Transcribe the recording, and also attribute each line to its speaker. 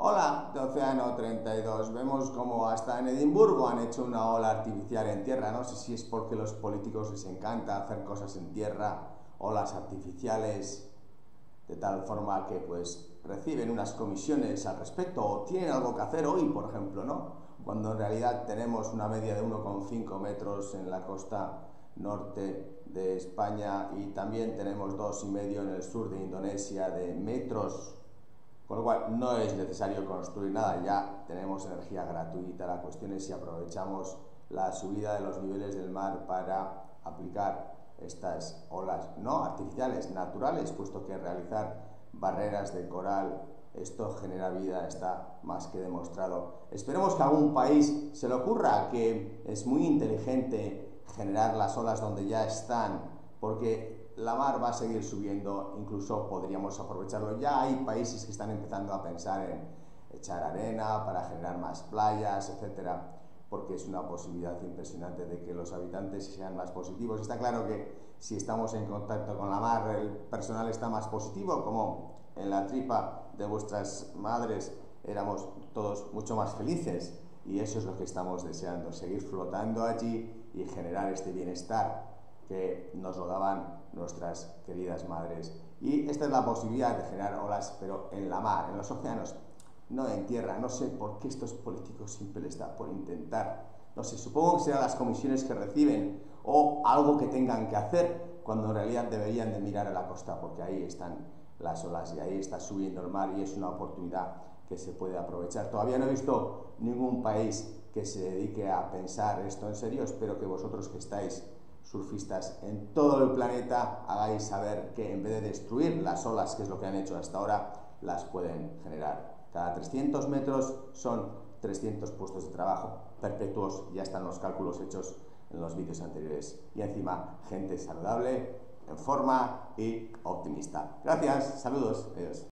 Speaker 1: Hola de Océano 32. Vemos como hasta en Edimburgo han hecho una ola artificial en tierra. No sé si es porque los políticos les encanta hacer cosas en tierra, olas artificiales, de tal forma que pues reciben unas comisiones al respecto o tienen algo que hacer hoy, por ejemplo, ¿no? Cuando en realidad tenemos una media de 1,5 metros en la costa norte de España y también tenemos dos y medio en el sur de Indonesia de metros con lo cual no es necesario construir nada, ya tenemos energía gratuita. La cuestión es si aprovechamos la subida de los niveles del mar para aplicar estas olas no artificiales, naturales, puesto que realizar barreras de coral, esto genera vida, está más que demostrado. Esperemos que a algún país se le ocurra que es muy inteligente generar las olas donde ya están, porque la mar va a seguir subiendo, incluso podríamos aprovecharlo. Ya hay países que están empezando a pensar en echar arena para generar más playas, etcétera, porque es una posibilidad impresionante de que los habitantes sean más positivos. Está claro que si estamos en contacto con la mar, el personal está más positivo, como en la tripa de vuestras madres éramos todos mucho más felices. Y eso es lo que estamos deseando, seguir flotando allí y generar este bienestar que nos lo daban nuestras queridas madres. Y esta es la posibilidad de generar olas, pero en la mar, en los océanos, no en tierra. No sé por qué estos políticos siempre les da por intentar. No sé, supongo que serán las comisiones que reciben o algo que tengan que hacer cuando en realidad deberían de mirar a la costa porque ahí están las olas y ahí está subiendo el mar y es una oportunidad que se puede aprovechar. Todavía no he visto ningún país que se dedique a pensar esto en serio. Espero que vosotros que estáis surfistas en todo el planeta hagáis saber que en vez de destruir las olas, que es lo que han hecho hasta ahora, las pueden generar. Cada 300 metros son 300 puestos de trabajo perpetuos, ya están los cálculos hechos en los vídeos anteriores. Y encima, gente saludable, en forma y optimista. Gracias, saludos, adiós.